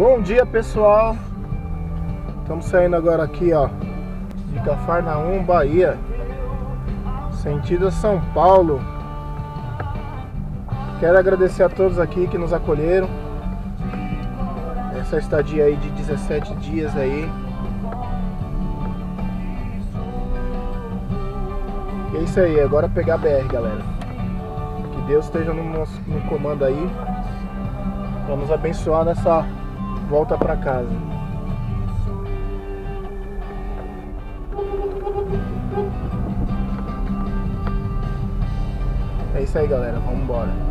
Bom dia pessoal. Estamos saindo agora aqui ó De Cafarnaum, Bahia. Sentido São Paulo. Quero agradecer a todos aqui que nos acolheram Essa estadia aí de 17 dias aí. E é isso aí, agora pegar a BR galera. Que Deus esteja no, nosso, no comando aí. Nos abençoar nessa volta para casa. É isso aí, galera. Vamos embora.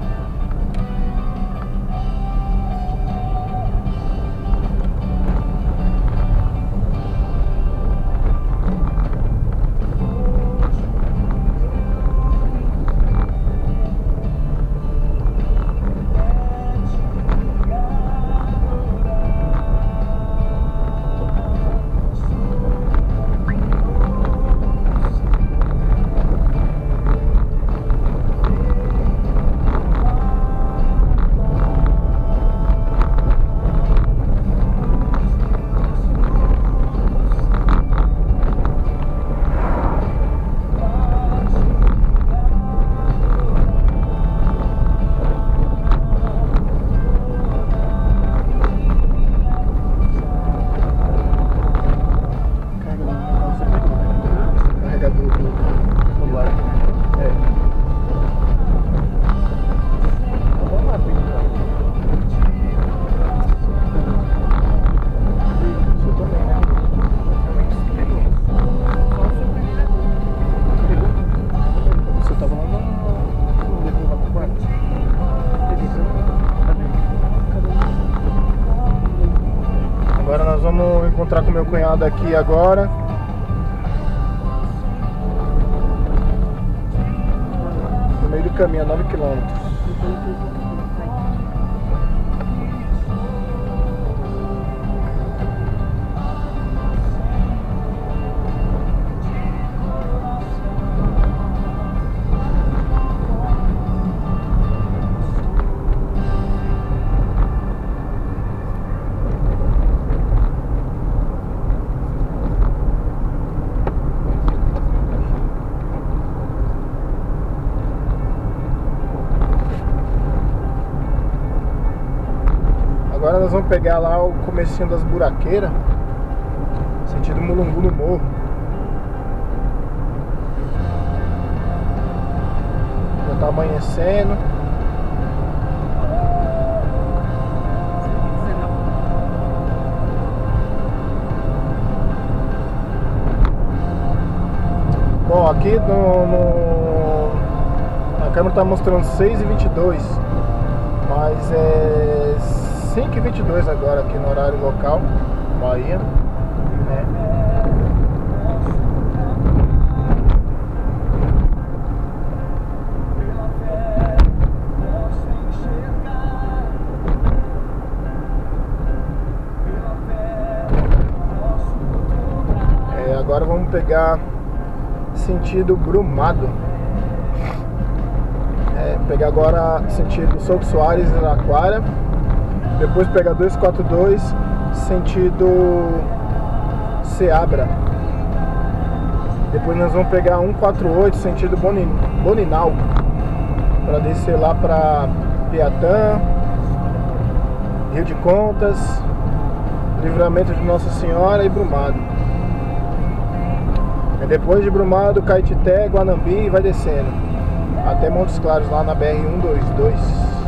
Encontrar com meu cunhado aqui agora. No meio do caminho, a 9 quilômetros. Agora nós vamos pegar lá o comecinho das buraqueiras Sentido Mulungu no morro. Já tá amanhecendo. Bom, aqui no, no, a câmera tá mostrando 6 e 22 mas é 5h22 agora aqui no horário local, Bahia. Né? É, agora vamos pegar sentido Brumado. É, pegar agora sentido Souto Soares Aquária depois pega 242 sentido Seabra. Depois nós vamos pegar 148 sentido Boninal para descer lá para Piatã, Rio de Contas, Livramento de Nossa Senhora e Brumado. E depois de Brumado, Caetité, Guanambi e vai descendo até Montes Claros lá na BR 122.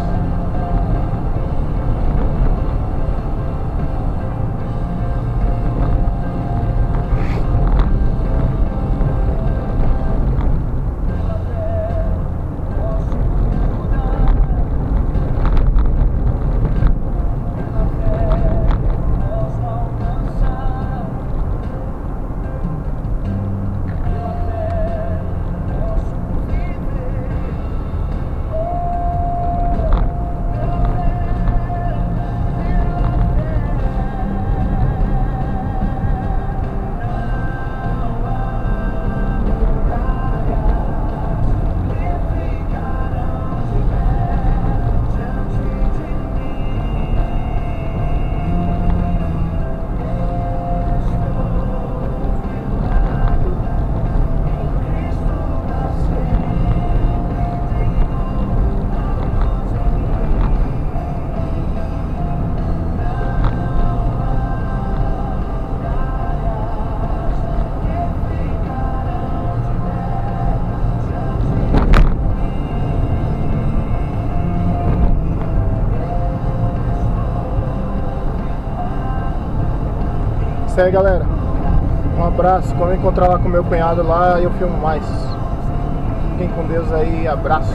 Isso aí, galera. Um abraço. Quando eu encontrar lá com meu cunhado lá, eu filmo mais. Fiquem com Deus aí. Abraço.